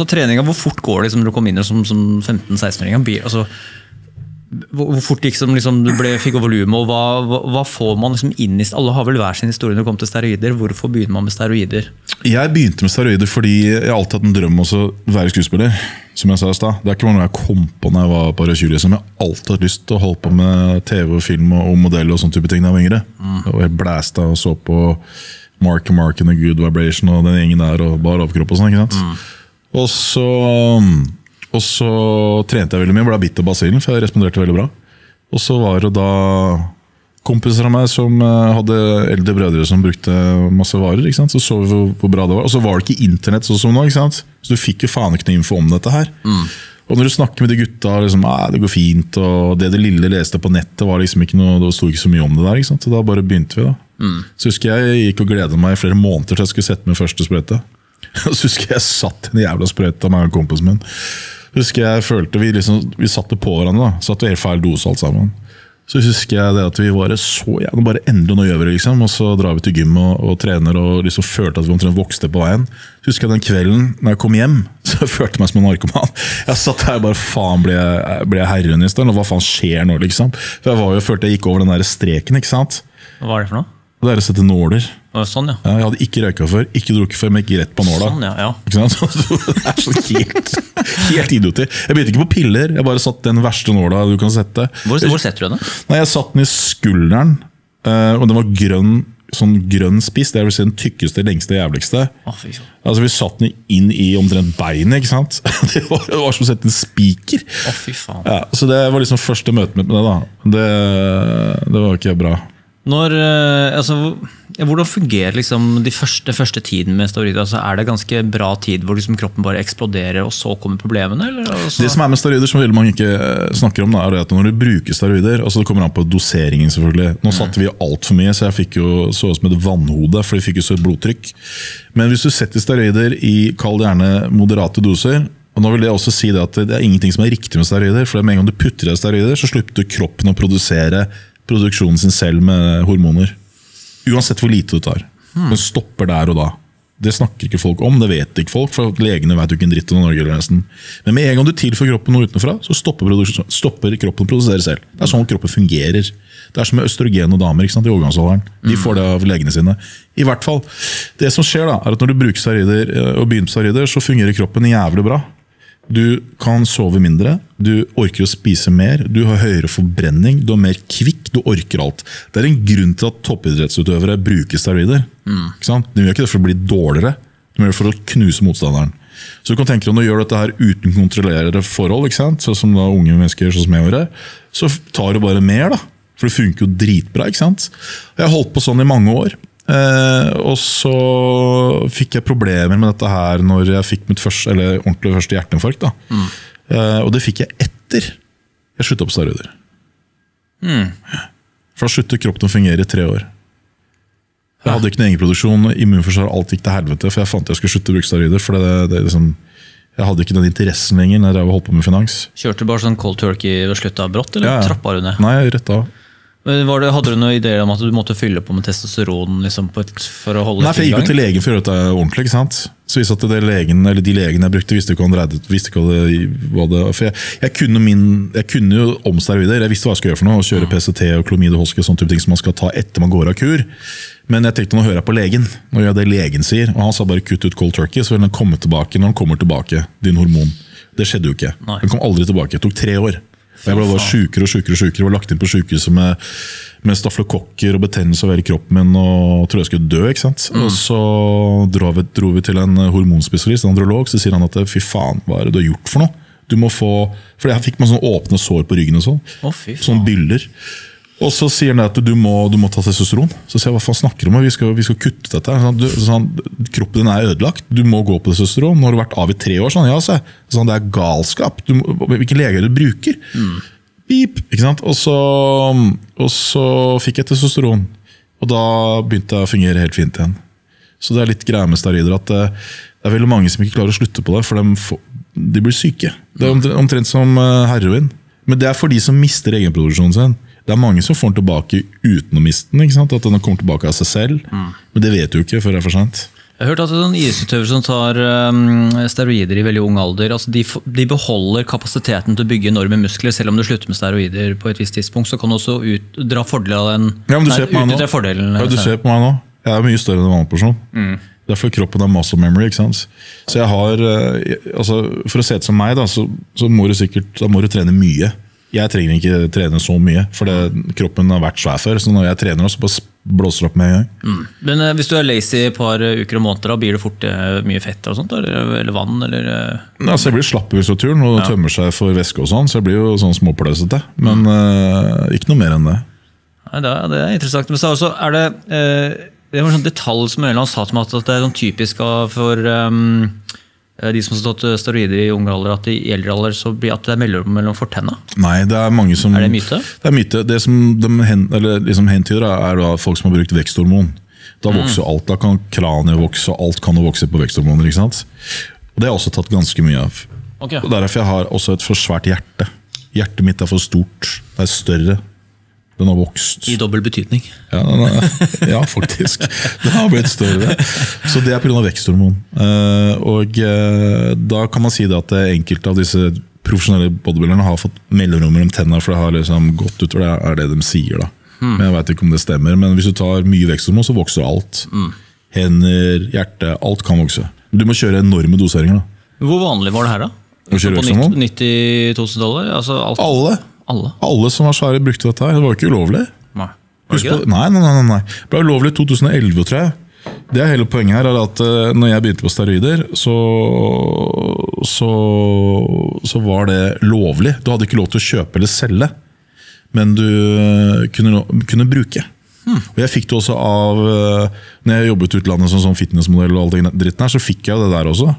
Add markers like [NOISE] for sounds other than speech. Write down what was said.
Så treninga, hvor fort går det liksom, når du kom inn som, som 15-16-åring? Altså, hvor, fort gikk som liksom, du ble, fikk volumet, og hva, hva, hva, får man liksom inn i Alle har vel hver sin historie når det kommer til steroider. Hvorfor begynner man med steroider? Jeg begynte med steroider fordi jeg har alltid hatt en drøm om å være skuespiller. Som jeg sa i stad. Det er ikke noe jeg kom på når jeg var bare 20. Liksom. Jeg har alltid hatt lyst til å holde på med TV og film og modell og sånne type ting da jeg var yngre. Mm. Og jeg blæsta og så på Mark and Mark and The Good Vibration og den gjengen der og bar overkropp og sånn. ikke sant? Mm. Og så og så trente jeg veldig mye, ble bitt av basillen, for jeg responderte veldig bra. Og så var det da kompiser av meg som eh, hadde eldre brødre som brukte masse varer. ikke sant? Så så vi hvor bra det var. Og så var det ikke internett sånn som nå, ikke sant? så du fikk jo faen ikke noe info om dette her. Mm. Og når du snakker med de gutta, liksom, ah, det går fint, og det det lille leste på nettet, var liksom ikke noe, det sto ikke så mye om det der. ikke sant? Så da bare begynte vi. da. Mm. Så husker jeg gikk og gleda meg i flere måneder til jeg skulle sette min første sprøyte. Og [LAUGHS] så husker jeg satt i en jævla sprøyte av meg og kompisen min husker jeg følte Vi, liksom, vi satte på hverandre. da, Satt i helt feil dose alt sammen. Så husker jeg det at vi var så ja, bare endelig nå gjør vi det, liksom. Og så drar vi til gym og, og trener og liksom følte at vi omtrent vokste på veien. Så husker jeg den kvelden når jeg kom hjem, [LAUGHS] så jeg følte jeg meg som en narkoman. Jeg satt her og bare faen, ble jeg, ble jeg heroinist? Eller hva faen skjer nå, liksom? For jeg var jo, følte jeg gikk over den der streken, ikke sant. Hva var det for noe? Det er å sette nåler. Sånn, ja. Jeg hadde ikke røyka før, ikke drukket før, men gikk rett på nåla. Sånn, ja, ja. [LAUGHS] det er sånn helt, helt idioti. Jeg begynte ikke på piller, jeg bare satt den verste nåla du kan sette. Hvor, hvor setter du den? Nei, Jeg satt den i skulderen, eh, og den var grønn sånn grønn spiss. Det vil si den tykkeste, lengste, jævligste. Oh, altså Vi satt den inn i omtrent beinet. ikke sant? [LAUGHS] Det var, det var som å sette en spiker. Oh, fy faen. Ja, så det var liksom første møtet mitt med det. da. Det, det var ikke bra. Når, eh, altså, hvordan fungerer liksom de første, første tiden med steroider? Altså, er det ganske bra tid hvor liksom kroppen bare eksploderer, og så kommer problemene? Altså? Det som er med steroider, som veldig mange ikke eh, snakker om, er at når du bruker steroider altså Det kommer an på doseringen, selvfølgelig. Nå mm. satte vi altfor mye, så jeg fikk jo så ut som et vannhode, for de fikk jo så et blodtrykk. Men hvis du setter steroider i kall det gjerne moderate doser og nå vil jeg også si det at det er ingenting som er riktig med steroider. for Med en gang du putter i steroider, så slutter kroppen å produsere produksjonen sin selv med hormoner. Uansett hvor lite du tar. Hmm. Den stopper der og da. Det snakker ikke folk om, det vet ikke folk, for legene vet jo ikke en dritt om Norge. nesten. Men med en gang du tilfører kroppen noe utenfra, så stopper, stopper kroppen å produsere selv. Det er sånn kroppen fungerer. Det er som med østrogen og damer i overgangsalderen. De får det av legene sine. I hvert fall, Det som skjer da, er at Når du bruker steroider eh, og begynner på steroider, så fungerer kroppen jævlig bra. Du kan sove mindre, du orker å spise mer, du har høyere forbrenning, du er mer kvikk, du orker alt. Det er en grunn til at toppidrettsutøvere bruker steroider. Mm. De gjør ikke det for å bli dårligere, de gjør det for å knuse motstanderen. Så du kan tenke deg Når du gjør dette her uten kontrollerede forhold, sånn som da unge mennesker sånn som jeg gjorde, så tar du bare mer. da. For det funker jo dritbra. ikke sant? Jeg har holdt på sånn i mange år. Eh, og så fikk jeg problemer med dette her når jeg fikk mitt første, eller ordentlig første hjerteinfarkt. Mm. Eh, og det fikk jeg etter jeg slutta på steroider. Mm. For da sluttet kroppen å fungere i tre år. Jeg hadde ikke noen egenproduksjon, immunforsvar, alt gikk til helvete. For jeg fant jeg skulle slutte å bruke steroider. for det, det liksom, Jeg hadde ikke den interessen lenger når jeg holdt på med finans. Kjørte du bare sånn cold turkey ved slutta brått, eller ja, ja. trappa du ned? Nei, rett av. Men det, hadde du noen ideer om at du måtte fylle på med testosteron liksom, for å holde Nei, for Jeg gikk jo til legen for å gjøre dette ordentlig. ikke sant? Så visste at legen, eller De legene jeg brukte, visste ikke hva, det, hva det For jeg, jeg, kunne min, jeg, kunne jo om steroider. Jeg visste hva jeg skulle gjøre. for noe, å Kjøre. PCT og klomid og hoske, sånne type ting som man skal ta etter man går av kur. Men jeg tenkte nå hører jeg på legen. Nå gjør jeg det legen sier. Og han sa bare kutt ut cold turkey, så vil den komme tilbake når den kommer tilbake. din hormon. Det skjedde jo ikke. Nei. Den kom aldri tilbake. Det tok tre år. Jeg ble bare sjukere og sjukere. og sjukere, var lagt inn på sykehuset med, med staflokokker og betennelse over hele kroppen min og trodde jeg skulle dø. ikke sant? Mm. Og Så dro vi, dro vi, til en hormonspesialist, en androlog, så sier han at fy faen, hva er det du har gjort for noe? Du må få, For jeg fikk meg sånn åpne sår på ryggen og sånn. Oh, sånn byller. Og så sier han at du må, du må ta testosteron. Så sier jeg hva faen snakker du om? Vi skal, vi skal kutte dette. Sånn, du, sånn, kroppen din er ødelagt, du må gå på testosteron. Nå har du vært av i tre år. Sånn, ja, så. sånn, det er galskap. Du, hvilken lege du bruker. Mm. Beep, ikke sant? Og så, og så fikk jeg testosteron. Og da begynte jeg å fungere helt fint igjen. Så det er litt greia med steroider at det, eh, det er veldig mange som ikke klarer å slutte på det, for de, får, de blir syke. Det er omtrent som eh, heroin. Men det er for de som mister egenproduksjonen sin. Det er mange som får den tilbake uten å miste den. At den kommer tilbake av seg selv. Mm. Men det vet du ikke før det er for sent. Jeg har hørt at sånn idrettsutøvere som tar um, steroider i veldig ung alder, altså de, de beholder kapasiteten til å bygge enorme muskler. Selv om du slutter med steroider på et visst tidspunkt, så kan du også ut, dra fordel av den. Ja, men du ser på meg nå. fordelen. Ja, du ser på meg nå. Jeg er mye større enn en vanlig person. Mm. Derfor kroppen har muscle memory. ikke sant? Så jeg har, eh, altså, For å se ut som meg, da, så, så må du sikkert da må du trene mye. Jeg trenger ikke trene så mye, for det, kroppen har vært svær før. Så når jeg trener, så bare blåser det opp med en gang. Men uh, hvis du er lazy et par eh, uker og måneder, da blir det fort uh, mye fett og sånt? Eller, eller vann? Eller, uh, ja, så jeg blir slapp ut av turen og tømmer seg for væske, og sånn, så jeg blir jo sånn småpløsete. Men eh, ikke noe mer enn det. Nei, det, er, det er interessant. Men så også er det Det var en sånn detalj som en sa til meg at det er sånn typisk for eh, de som har stått steroider i ung alder, at i eldre alder så blir at det er mellom mellom fortenna. Nei, det er mange som Er det myte? Det er myte. Det som de hen, eller liksom hentyder, er da folk som har brukt veksthormon. Da Mm. vokser mm. alt. Da kan kraniet vokse, og alt kan jo vokse på veksthormoner. ikke sant? Og Det har jeg også tatt ganske mye av. Okay. Og Derfor jeg har også et for svært hjerte. Hjertet mitt er for stort. Det er større. Den har vokst. I dobbel betydning. Ja, er, ja, faktisk. Den har blitt større. Så det er pga. veksthormon. Eh, og eh, da kan man si det at eh, enkelte av disse profesjonelle bodybuilderne har fått mellomrom mellom tennene, for det har liksom gått utover. Det er det de sier, da. Men Jeg vet ikke om det stemmer. Men hvis du tar mye veksthormon, så vokser alt. Hender, hjerte, alt kan vokse. Du må kjøre enorme doseringer. da. Hvor vanlig var det her, da? Å kjøre veksthormon? 90 000 dollar? Altså alt, Alle alle? alle som var svære, brukte dette. her. Det var jo ikke ulovlig. Nei. Var det Husk ikke på, det? nei, nei, nei, nei. Det ble ulovlig i 2011, tror jeg. Det er hele poenget her, er at uh, når jeg begynte på steroider, så, så, så var det lovlig. Du hadde ikke lov til å kjøpe eller selge, men du uh, kunne, kunne bruke. Og jeg fikk det også av uh, Når jeg jobbet utlandet som sånn fitnessmodell, og all den dritten her, så fikk jeg det der også.